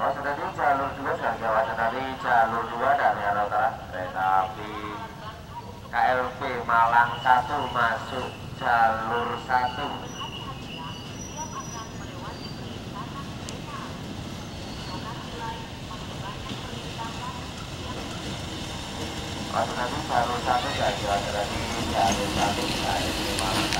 Oh sudah di jalur dua sudah Jawa sudah jalur dua dari arah utara. Kereta api KLP Malang 1 masuk jalur satu. Masuk jalur 1 dari arah jalur 1 KLP Malang